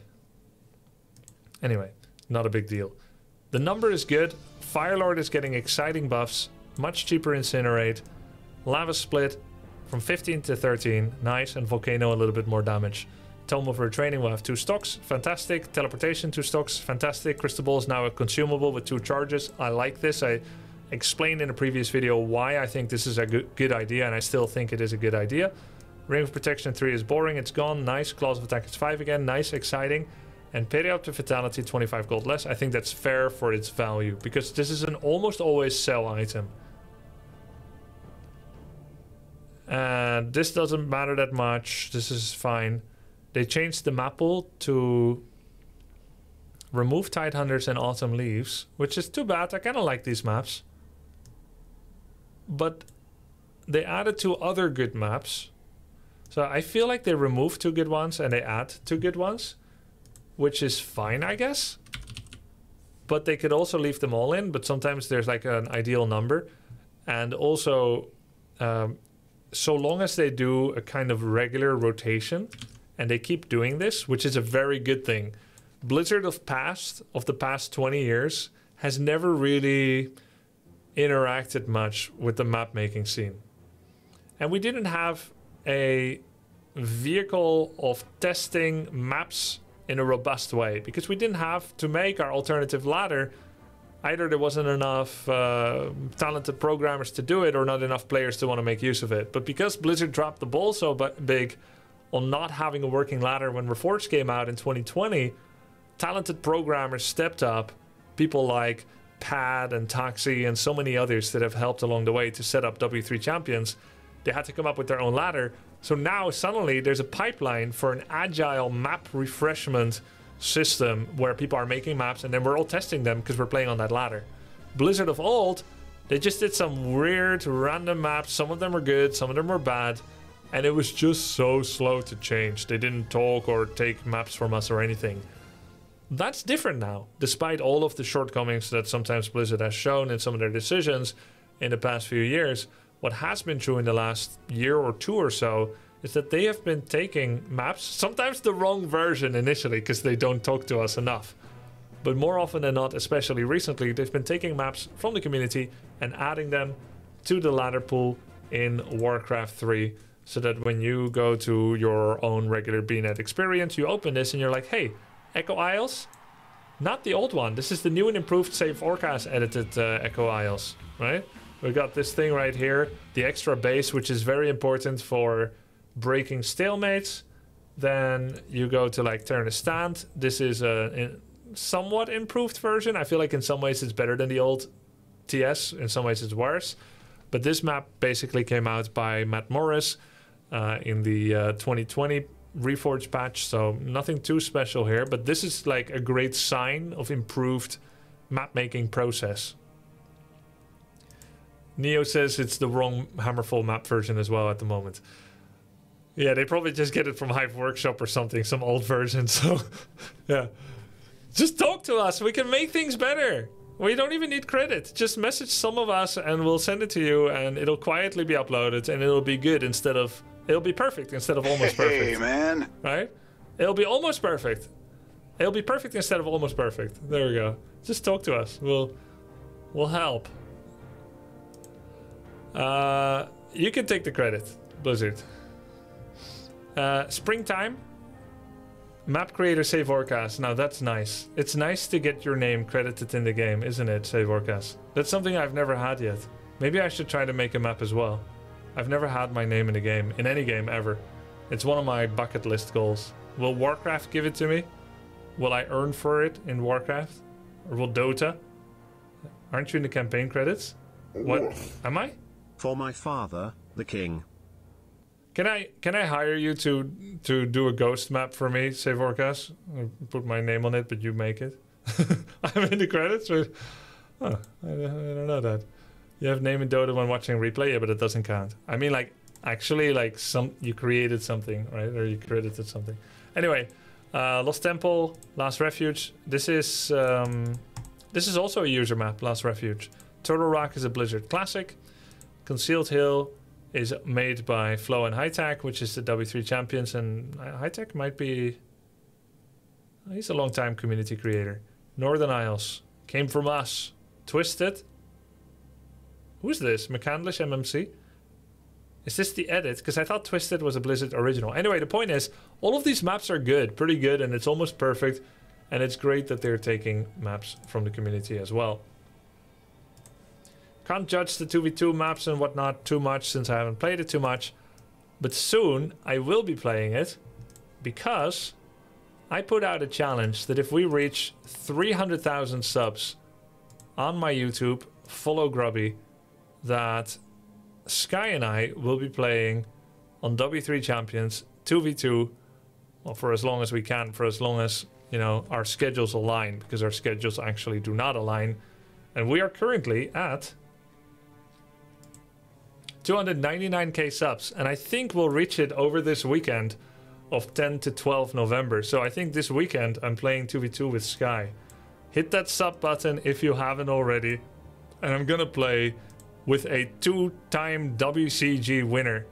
Anyway, not a big deal. The number is good. Firelord is getting exciting buffs, much cheaper Incinerate. Lava Split from 15 to 13, nice, and Volcano a little bit more damage. Tome of Retraining will have two stocks, fantastic. Teleportation, two stocks, fantastic. Crystal Ball is now a consumable with two charges. I like this. I explained in a previous video why I think this is a good, good idea, and I still think it is a good idea. Ring of Protection 3 is boring, it's gone. Nice. Claws of Attack is 5 again, nice, exciting. And Periapt of Vitality, 25 gold less. I think that's fair for its value, because this is an almost always sell item. And this doesn't matter that much. This is fine. They changed the maple to remove Tide Hunters and Autumn Leaves, which is too bad. I kind of like these maps. But they added two other good maps. So I feel like they remove two good ones and they add two good ones, which is fine, I guess. but they could also leave them all in. But sometimes there's like an ideal number, and also, um, so long as they do a kind of regular rotation, and they keep doing this, which is a very good thing. Blizzard of past of the past 20 years has never really interacted much with the map making scene. And we didn't have a vehicle of testing maps in a robust way because we didn't have to make our alternative ladder. Either there wasn't enough uh, talented programmers to do it or not enough players to want to make use of it. But because Blizzard dropped the ball so big on not having a working ladder when Reforged came out in 2020, talented programmers stepped up. People like Pad and Toxi and so many others that have helped along the way to set up W3 champions. They had to come up with their own ladder. So now suddenly there's a pipeline for an agile map refreshment system where people are making maps and then we're all testing them because we're playing on that ladder. Blizzard of old, they just did some weird random maps. Some of them were good, some of them were bad. And it was just so slow to change. They didn't talk or take maps from us or anything. That's different now, despite all of the shortcomings that sometimes Blizzard has shown in some of their decisions in the past few years. What has been true in the last year or two or so is that they have been taking maps, sometimes the wrong version initially because they don't talk to us enough. But more often than not, especially recently, they've been taking maps from the community and adding them to the ladder pool in Warcraft 3 so that when you go to your own regular BNet experience, you open this and you're like, hey, Echo Isles. Not the old one. This is the new and improved Save Forecast edited uh, Echo Isles, right? We got this thing right here, the extra base, which is very important for breaking stalemates. Then you go to like Terenas Stand. This is a, a somewhat improved version. I feel like in some ways it's better than the old TS. In some ways it's worse. But this map basically came out by Matt Morris uh, in the uh, 2020 Reforged patch, so nothing too special here, but this is like a great sign of improved map making process. Neo says it's the wrong Hammerfall map version as well at the moment. Yeah, they probably just get it from Hive Workshop or something, some old version. So, yeah. Just talk to us. We can make things better. We don't even need credit. Just message some of us and we'll send it to you and it'll quietly be uploaded and it'll be good instead of It'll be perfect instead of almost perfect. Hey, man. Right? It'll be almost perfect. It'll be perfect instead of almost perfect. There we go. Just talk to us. We'll we'll help. Uh, you can take the credit, Blizzard. Uh, springtime. Map creator save forecast. Now that's nice. It's nice to get your name credited in the game, isn't it? Save forecast. That's something I've never had yet. Maybe I should try to make a map as well. I've never had my name in a game, in any game ever. It's one of my bucket list goals. Will Warcraft give it to me? Will I earn for it in Warcraft? Or will Dota? Aren't you in the campaign credits? What am I? For my father, the king. Can I can I hire you to to do a ghost map for me, say Warcast? put my name on it, but you make it. I'm in the credits, but oh, I, I don't know that. You have name in Dota when watching replay, yeah, but it doesn't count. I mean, like actually, like some you created something, right? Or you credited something. Anyway, uh, Lost Temple, Last Refuge. This is um, this is also a user map. Last Refuge. Turtle Rock is a Blizzard classic. Concealed Hill is made by Flow and Hightech, which is the W3 champions, and Hightech might be. He's a long time community creator. Northern Isles came from us. Twisted Who's this? McCandlish MMC? Is this the edit? Because I thought Twisted was a Blizzard original. Anyway, the point is, all of these maps are good, pretty good, and it's almost perfect. And it's great that they're taking maps from the community as well. Can't judge the 2v2 maps and whatnot too much since I haven't played it too much. But soon I will be playing it because I put out a challenge that if we reach 300,000 subs on my YouTube, follow Grubby, that Sky and I will be playing on W3 Champions 2v2 well, for as long as we can, for as long as you know our schedules align, because our schedules actually do not align. And we are currently at 299k subs, and I think we'll reach it over this weekend of 10 to 12 November. So I think this weekend I'm playing 2v2 with Sky. hit that sub button if you haven't already. And I'm gonna play with a two-time WCG winner,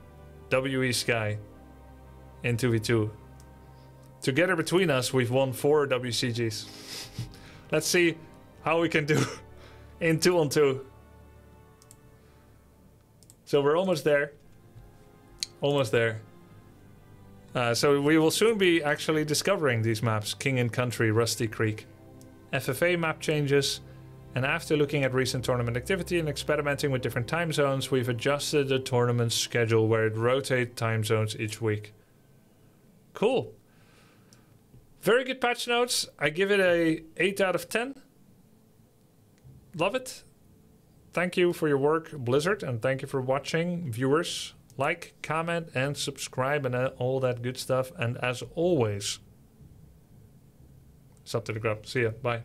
WE Sky, in 2v2. Together between us, we've won four WCGs. Let's see how we can do in two on two. So we're almost there. Almost there. Uh, so we will soon be actually discovering these maps King and Country, Rusty Creek. FFA map changes, and after looking at recent tournament activity and experimenting with different time zones, we've adjusted the tournament schedule where it rotates time zones each week. Cool. Very good patch notes. I give it a 8 out of 10. Love it. Thank you for your work, Blizzard, and thank you for watching, viewers. Like, comment, and subscribe, and uh, all that good stuff. And as always, it's up to the grub. See ya. Bye.